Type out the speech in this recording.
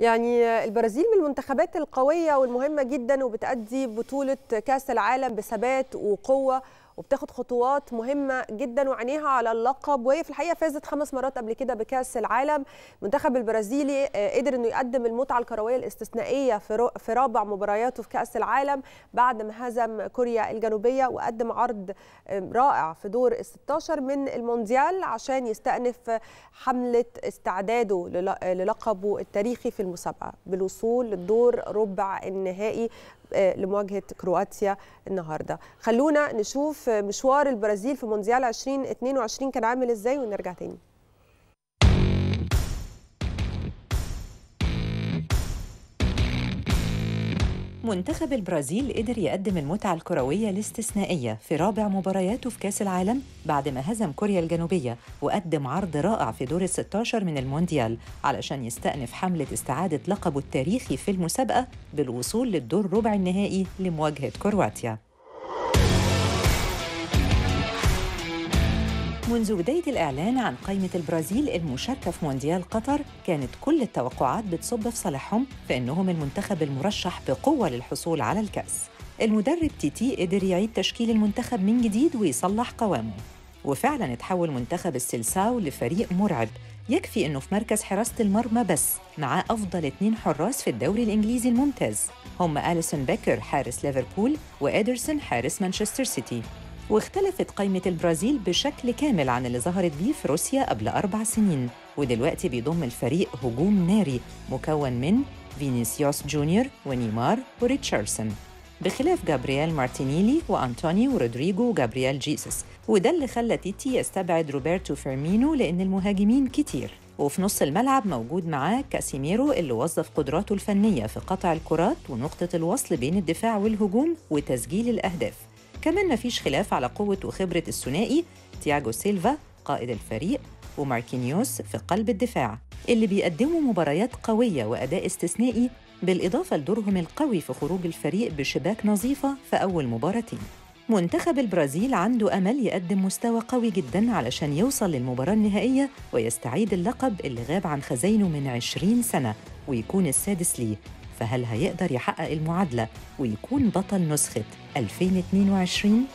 يعني البرازيل من المنتخبات القوية والمهمة جدا وبتأدي بطولة كأس العالم بثبات وقوة وبتاخد خطوات مهمة جدا وعينيها على اللقب وهي في الحقيقة فازت خمس مرات قبل كده بكأس العالم. المنتخب البرازيلي قدر إنه يقدم المتعة الكروية الاستثنائية في رابع مبارياته في كأس العالم بعد ما هزم كوريا الجنوبية وقدم عرض رائع في دور ال 16 من المونديال عشان يستأنف حملة استعداده للقبه التاريخي في المسابقة. بالوصول للدور ربع النهائي لمواجهة كرواتيا النهارده. خلونا نشوف مشوار البرازيل في مونديال 2022 كان عامل إزاي ونرجع تاني. منتخب البرازيل قدر يقدم المتعة الكروية الاستثنائية في رابع مبارياته في كأس العالم بعد ما هزم كوريا الجنوبية وقدم عرض رائع في دور ال 16 من المونديال علشان يستأنف حملة استعادة لقبه التاريخي في المسابقة بالوصول للدور ربع النهائي لمواجهة كرواتيا. منذ بداية الإعلان عن قائمة البرازيل المشاركة في مونديال قطر كانت كل التوقعات بتصب في صالحهم فإنهم المنتخب المرشح بقوة للحصول على الكأس. المدرب تيتي قدر يعيد تشكيل المنتخب من جديد ويصلح قوامه. وفعلا اتحول منتخب السيليساو لفريق مرعب. يكفي إنه في مركز حراسة المرمى بس معاه أفضل اتنين حراس في الدوري الإنجليزي الممتاز. هم أليسون بيكر حارس ليفربول وادرسون حارس مانشستر سيتي. واختلفت قائمة البرازيل بشكل كامل عن اللي ظهرت بيه في روسيا قبل أربع سنين. ودلوقتي بيضم الفريق هجوم ناري مكون من فينيسيوس جونيور ونيمار وريتشاردسون. بخلاف جابرييل مارتينيلي وأنتوني ورودريجو وجابرييل جيسوس. وده اللي خلى تيتي يستبعد روبرتو فيرمينو لأن المهاجمين كتير. وفي نص الملعب موجود معاه كاسيميرو اللي وظف قدراته الفنية في قطع الكرات ونقطة الوصل بين الدفاع والهجوم وتسجيل الأهداف. كمان مفيش خلاف على قوة وخبرة الثنائي تياغو سيلفا قائد الفريق وماركينيوس في قلب الدفاع اللي بيقدموا مباريات قوية وأداء استثنائي بالإضافة لدورهم القوي في خروج الفريق بشباك نظيفة في أول مباراتين. منتخب البرازيل عنده أمل يقدم مستوى قوي جدا علشان يوصل للمباراة النهائية ويستعيد اللقب اللي غاب عن خزينه من 20 سنة ويكون السادس ليه. فهل هيقدر يحقق المعادلة ويكون بطل نسخة 2022؟